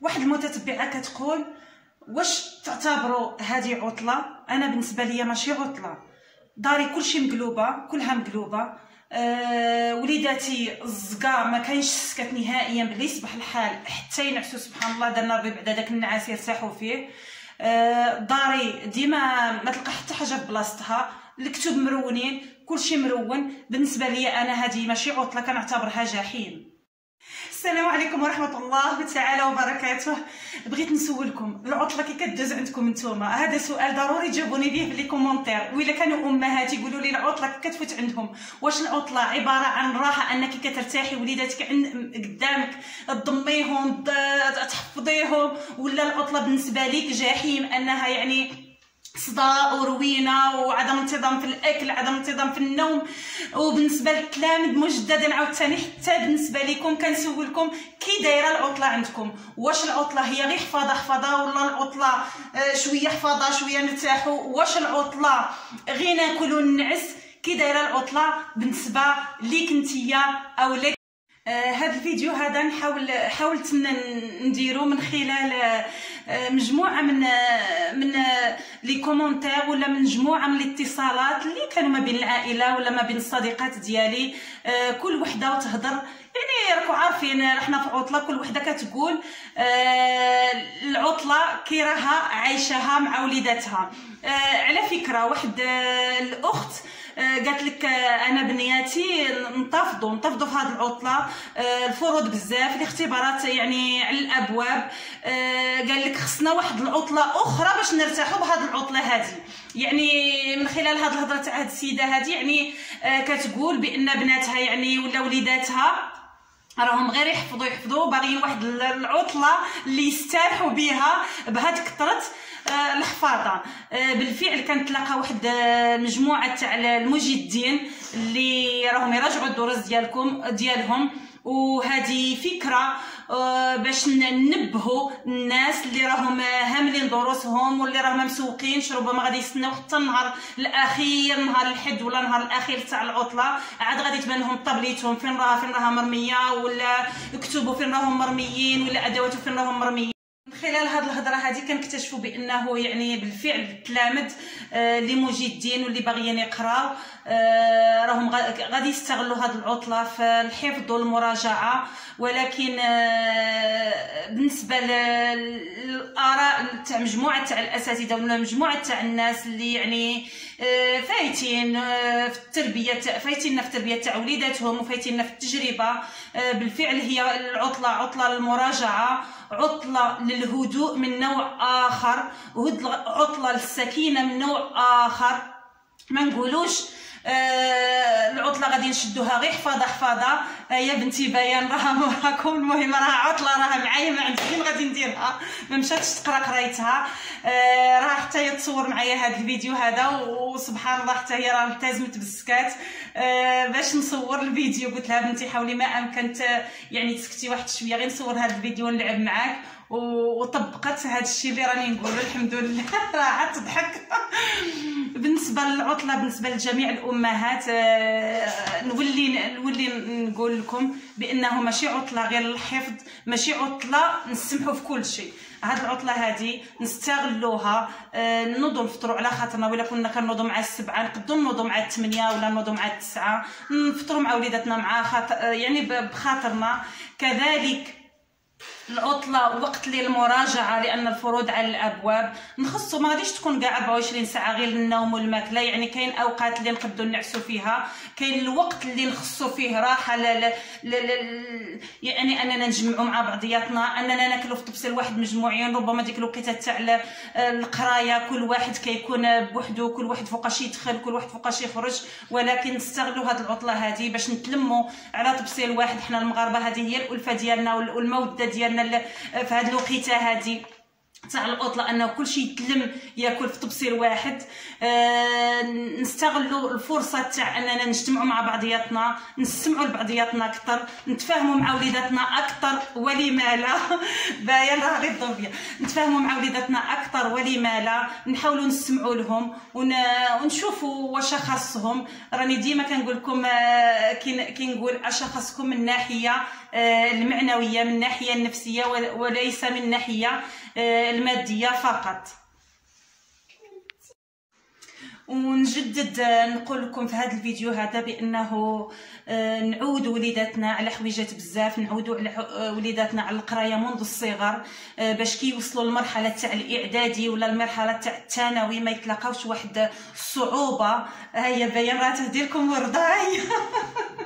واحد المتتبعة كتقول واش تعتبروا هذه عطلة؟ أنا بالنسبة ليا ماشي عطلة. داري كلشي مقلوبة كلها مقلوبة. أه وليداتي الزقا ما كاينش سكت نهائيا بلي يصبح الحال حتى ينعسوا سبحان الله درنا الربيع بعدا داك النعاس يرتاحوا فيه. أه داري ديما ما تلقى حتى حاجة في بلاصتها. الكتب مرونين كلشي مرون. بالنسبة لي أنا هذه ماشي عطلة كنعتبرها جحيم. السلام عليكم ورحمة الله تعالى وبركاته. بغيت نسولكم العطلة كي كدوز عندكم نتوما هذا سؤال ضروري جاوبوني ليه في les commentaires. وإلا كانوا أمهات يقولوا لي العطلة كي كتفوت عندهم. واش العطلة؟ عبارة عن راحة أنك كترتاحي وليداتك قدامك تضميهم تحفظيهم ولا العطلة بالنسبة ليك جحيم؟ أنها يعني صداع وروينة وعدم انتظام في الأكل عدم انتظام في النوم. وبالنسبة للتلاميذ مجددا عاوتاني حتى بالنسبة لكم كنسولكم كي دايرة العطلة عندكم؟ واش العطلة هي؟ غير حفاظة حفاظة ولا العطلة آه، شوية حفاظة شوية نرتاحوا واش العطلة؟ غير ناكلوا نعس كي دايرة العطلة بالنسبة ليك نتيا أو لك هذا الفيديو هذا نحاول حاولت نديرو من خلال آه مجموعة من آه من لي كومونتير ولا من مجموعة من الاتصالات اللي كانوا ما بين العائلة ولا ما بين الصديقات ديالي. آه كل وحدة وتهضر يعني راكم عارفين إحنا في عطلة كل وحدة كتقول آه العطلة كي راها عايشاها مع وليداتها. آه على فكرة واحد آه الأخت آه، قالت لك آه، أنا بنياتي نتفضوا نتفضوا في هذه العطلة. آه، الفروض بزاف الاختبارات يعني على الأبواب. قال لك خصنا واحد العطلة أخرى باش نرتاحوا بهذه العطلة هذه. يعني من خلال هذه الهضرة تاع هذه السيدة هذه يعني كتقول بأن بناتها يعني ولا وليداتها راهم غير يحفظوا يحفظوا باغيين واحد العطلة اللي يستريحوا بها بهاد كثرة آه، الحفاظه آه، بالفعل كنتلاقى واحد آه، تاع المجدين اللي راهم يراجعوا الدروس ديالكم ديالهم. وهذه فكرة باش ننبهوا الناس اللي راهم هاملين دروسهم واللي راهم مسوقين ربما غادي يستناو حتى النهار الأخير نهار الحد ولا النهار الأخير تاع العطلة. عاد غادي تبان لهم طابليتهم فين راها فين راها مرمية ولا كتبوا فين راهم مرميين ولا أدواتهم فين راهم مرميين خلال هذه الهضرة هذه كنكتشفوا بأنه يعني بالفعل التلامذ آه، اللي مجدين واللي باغيين يقراو. آه، راهم غادي يستغلوا هذه العطلة في الحفظ والمراجعة. ولكن آه، بالنسبة للآراء تاع مجموعة تاع الأساتذة ولا مجموعة تاع الناس اللي يعني فايتين في التربية فايتين في التربية تاع وليداتهم وفايتين في التجربة. بالفعل هي العطلة عطلة المراجعه عطلة للهدوء من نوع آخر عطلة للسكينة من نوع آخر. ما نقولوش آه العطلة غادي نشدوها غير حفاظة حفاظة. آه يا بنتي بيان راها موراكم المهم راها عطلة راها معايا ما عندي فين غادي نديرها. ما مشاتش تقرا قرايتها آه راه حتى هي تصور معايا هذا الفيديو هذا وسبحان الله حتى هي راه التزمت بالسكات باش نصور الفيديو قلت لها بنتي حاولي ما امكن يعني تسكتي واحد شوية غير نصور هذا الفيديو ونلعب معاك. وطبقت هذا الشيء اللي راني نقوله الحمد لله. راه تضحك. بالنسبة للعطلة بالنسبة لجميع الأمهات آه، نولي نولي نقول لكم بأنه ماشي عطلة غير الحفظ ماشي عطلة نسمحوا في كل شيء. هاد العطلة هذه نستغلوها آه نوضوا نفطروا على خاطرنا. ولا كنا كنوضوا مع السبعة نقدروا نوضوا مع الثمانية ولا نوضوا مع التسعة. نفطروا مع وليداتنا مع خاطر آه، يعني بخاطرنا. كذلك العطلة وقت للمراجعة لأن الفروض على الأبواب. نخصو ما غاديش تكون كاع 24 ساعة غير النوم والماكلة يعني كاين أوقات اللي نقدروا نعسوا فيها. كاين الوقت اللي نخصو فيه راحة ل... ل... ل... ل... يعني أننا نجمعوا مع بعضياتنا أننا ناكلوا في طبسيل واحد مجموعين. ربما ديك الوقيتة تاع القراية كل واحد كيكون بوحدو كل واحد فوقاش يدخل كل واحد فوقاش يخرج. ولكن نستغلوا هذه العطلة هذه باش نتلموا على طبسيل واحد حنا المغاربة هذه هي الألفة ديالنا والموده ديالنا. ديالنا في هذه الوقيته هذه. تاع العطله أنه كل شيء يتلم يأكل في طبسير واحد. آه نستغلوا الفرصة تاع أننا نجتمعوا مع بعضياتنا نسمعوا لبعضياتنا أكثر نتفاهموا مع وليداتنا أكثر ولما لا باين راه غير نتفاهموا مع وليداتنا أكثر ولما لا نحاولوا نسمعوا لهم ون... ونشوفوا واش خاصهم. راني ديما كنقول لكم آه كي نقول أش خاصكم من ناحية آه، المعنوية من الناحيه النفسية وليس من الناحيه آه، المادية فقط. ونجدد نقول لكم في هذا الفيديو هذا بأنه آه، نعود وليداتنا على حويجات بزاف نعودوا على آه، وليداتنا على القراية منذ الصغر آه، باش كي يوصلوا للمرحله تاع الإعدادي ولا المرحله تاع الثانوي ما يتلاقاوش واحد الصعوبة. هيا باين راه تهدي لكم ورده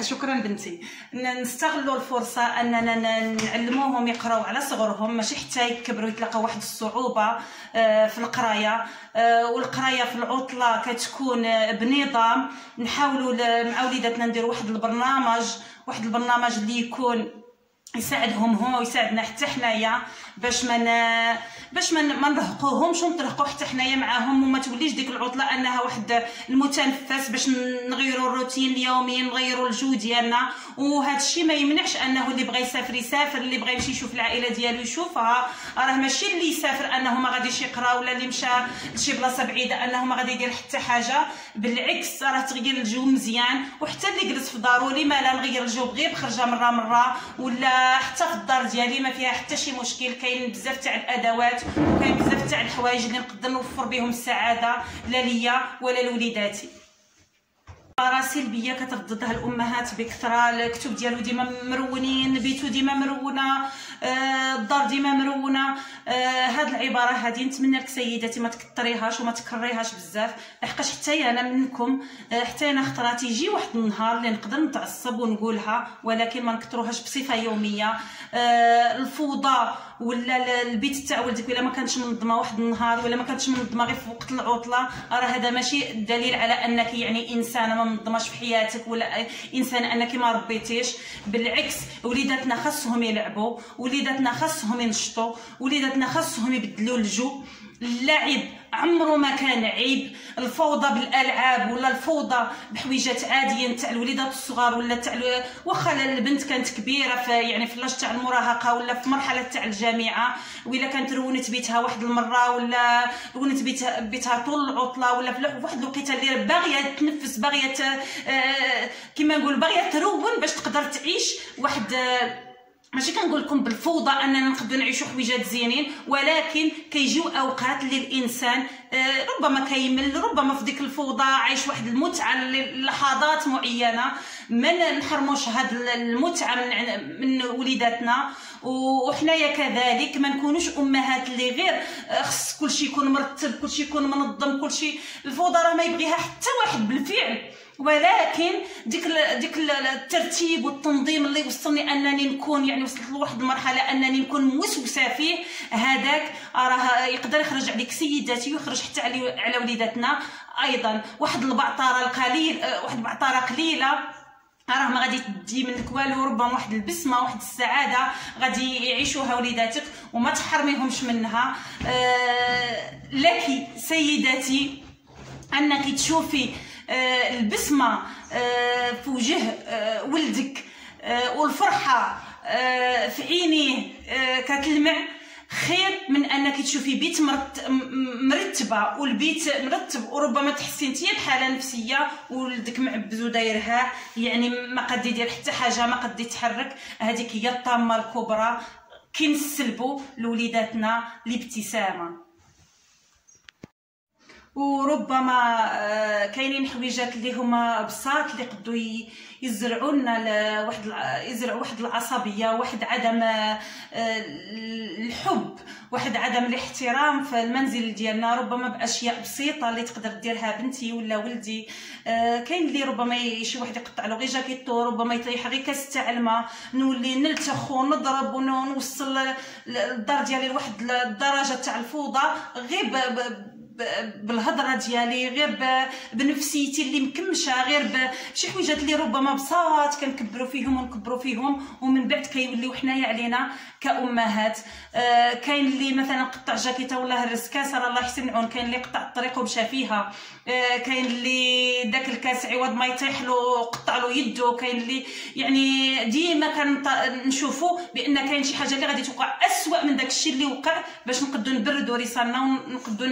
شكرا بنتي. نستغلوا الفرصة أننا نعلموهم يقراو على صغرهم ماشي حتى يكبروا يتلقاو واحد الصعوبة في القراية. والقراية في العطلة كتكون بنظام نحاولوا مع وليداتنا نديروا واحد البرنامج واحد البرنامج اللي يكون يساعدهم هما ويساعدنا حتى حنايا. باش ما باش ما ما نرهقوهمش ونطرهقوا حتى حنايا معاهم وما توليش ديك العطلة أنها واحد المتنفس باش نغيروا الروتين اليومي نغيروا الجو ديالنا. وهذا الشيء ما يمنعش أنه اللي بغى يسافر يسافر اللي بغى يمشي يشوف العائلة ديالو يشوفها. راه ماشي اللي يسافر أنه ما غاديش يقرأ ولا اللي مشى لشي بلاصة بعيدة أنه ما غادي يدير حتى حاجة. بالعكس راه تغيير الجو مزيان. وحتى اللي جلس في دارو لما لا نغير الجو بغير بخرجه مرة مرة. ولا حتى في الدار ديالي ما فيها حتى شي مشكل. كاين بزاف تاع الادوات وكاين بزاف تاع الحوايج اللي نقدر نوفر بهم السعادة لا ليا ولا لوليداتي. سلبيه كترددها الأمهات بكثرة. الكتب ديالو ديما مرونين بيتو ديما مرونه آه، الدار ديما مرونه آه، هاد العبارة هادي نتمنى لك سيداتي ما تكثريهاش وما تكريهاش بزاف. لحقاش حتى أنا منكم آه، حتى أنا خطرات يجي واحد النهار اللي نقدر نتعصب ونقولها ولكن ما نكثروهاش بصفة يومية. الفوضى ولا البيت تاع ولدك ولا ما كانتش منظمة واحد النهار ولا ما كانتش منظمة غير في وقت العطلة راه هذا ماشي دليل على أنك يعني إنسانة ما منظماش في حياتك ولا إنسان أنك ما ربيتيش. بالعكس وليداتنا خاصهم يلعبوا وليداتنا خاصهم ينشطوا وليداتنا خاصهم يبدلوا الجو. اللعب. عمره ما كان عيب. الفوضى بالألعاب ولا الفوضى بحويجات عادية تاع الوليدات الصغار ولا تاع واخا البنت كانت كبيرة في يعني في لاج تاع المراهقة ولا في مرحلة تاع الجامعة ولا كانت رونت بيتها واحد المرة ولا رونت بيتها بيتها طول العطلة ولا في واحد الوقيتة اللي باغية تنفس باغية آه كيما نقول باغية ترون باش تقدر تعيش واحد آه ماشي كنقول لكم بالفوضى أننا نقدروا نعيشوا حويجات زينين ولكن كيجيو أوقات اللي الإنسان آه، ربما كيمل ربما في ديك الفوضى عايش واحد المتعة للحظات معينة. ما نحرموش هاد المتعة من من وليداتنا. وحنايا كذلك ما نكونوش أمهات اللي غير آه، خص كلشي يكون مرتب كلشي يكون منظم كلشي. الفوضى راه ما يبغيها حتى واحد بالفعل. ولكن ديك ديك الترتيب والتنظيم اللي وصلني أنني نكون يعني وصلت لواحد المرحلة أنني نكون موسوسه فيه هذاك راه يقدر يخرج عليك سيداتي ويخرج حتى على وليداتنا أيضا. واحد البعطارة القليل واحد البعطارة قليلة راه ما غادي تدي منك والو ربما واحد البسمة واحد السعادة غادي يعيشوها وليداتك وما تحرميهمش منها. آه لك سيداتي أنك تشوفي البسمة آه، في وجه آه، ولدك والفرحة في عينيه كتلمع. خير من أنك تشوفي بيت مرتبة والبيت مرتب وربما تحسي انت بحالة نفسية ولدك معبز ودايرها. يعني ما قد يدير حتى حاجة ما قد يتحرك. هذيك هي الطامة الكبرى. كنسلبوا لوليداتنا الابتسامه وربما آه، كاينين حويجات اللي هما بساط اللي قدو يزرعوا لنا واحد يزرعوا واحد العصبية واحد عدم آه، الحب واحد عدم الاحترام في المنزل ديالنا. ربما بأشياء بسيطة اللي تقدر ديرها بنتي ولا ولدي. آه، كاين اللي ربما شي واحد يقطع له غير جاكيتو ربما يطيح غير كاس تاع الماء. نولي نلتخ ونضرب ونوصل الدار ديالي لواحد الدرجة تاع الفوضى. غير بالهضرة ديالي غير بنفسيتي اللي مكمشة غير بشي حويجات اللي ربما بساط كنكبروا فيهم ونكبروا فيهم ومن بعد كيوليو حنايا علينا كأمهات. آه كاين اللي مثلا قطع جاكيتة ولا هرس كاس الله يحسن العون كاين اللي قطع الطريق ومشى فيها. آه كاين اللي داك الكاس عوض ما يطيح له قطع له يده كاين اللي يعني ديما كنشوفوا بأن كاين شي حاجة اللي غادي توقع أسوأ من داك الشيء اللي وقع باش نقدروا نبردوا رسالنا ونقدروا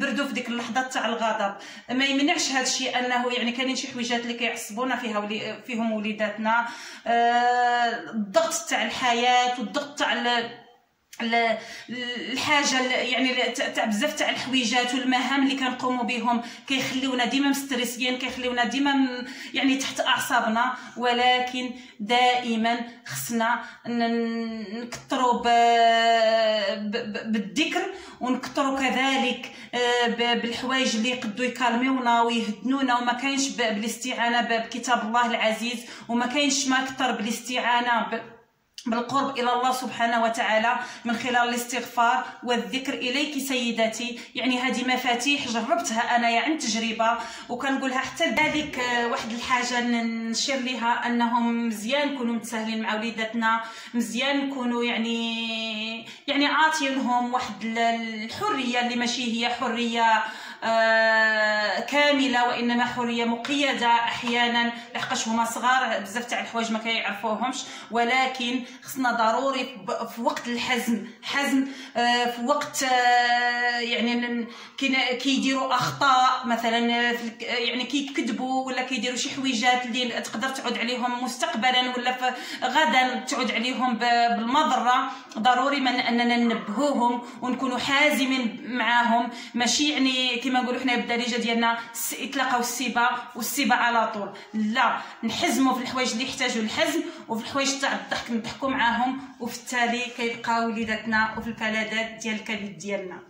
نبردوا في ديك اللحظة تاع الغضب. ما يمنعش هذا الشيء أنه يعني كاينين شي حويجات اللي كيعصبونا فيها ولي فيهم وليداتنا. آه الضغط تاع الحياة والضغط تاع الحاجة يعني تاع بزاف تاع الحويجات والمهام اللي كنقوموا بهم كيخليونا ديما مستريسيين كيخليونا ديما يعني تحت أعصابنا. ولكن دائما خصنا نكثروا بالذكر ونكثروا كذلك آه، بالحوايج اللي يقدوا يكالميونا ويهدنونا. وما كاينش بالاستعانة بكتاب الله العزيز وما كاينش ما أكثر بالاستعانة بالقرب إلى الله سبحانه وتعالى من خلال الاستغفار والذكر إليك سيدتي. يعني هذه مفاتيح جربتها أنا عن تجربة. وكنقولها حتى ذلك آه، واحد الحاجة نشير لها أنهم مزيان نكونوا متساهلين مع وليداتنا مزيان نكونوا يعني يعني عاطينهم واحد الحرية اللي ماشي هي حرية كاملة وإنما حرية مقيدة أحيانا. لحقاش هما صغار بزاف تاع الحوايج ما كيعرفوهمش. ولكن خصنا ضروري في وقت الحزم حزم آه، في وقت آه، يعني كيديروا أخطاء. مثلا يعني كيكذبوا ولا كيديروا شي حويجات اللي تقدر تعود عليهم مستقبلا ولا غدا تعود عليهم بالمضرة. ضروري من أننا ننبهوهم ونكونوا حازمين معاهم. ماشي يعني نقولوا حنا بالدارجة ديالنا يتلاقاو السيبة والسيبة على طول. لا نحزموا في الحوايج اللي يحتاجوا الحزم وفي الحوايج تاع الضحك نضحكوا معاهم وفي التالي كيبقاو وليداتنا وفي الفلادات ديال الكبد ديالنا.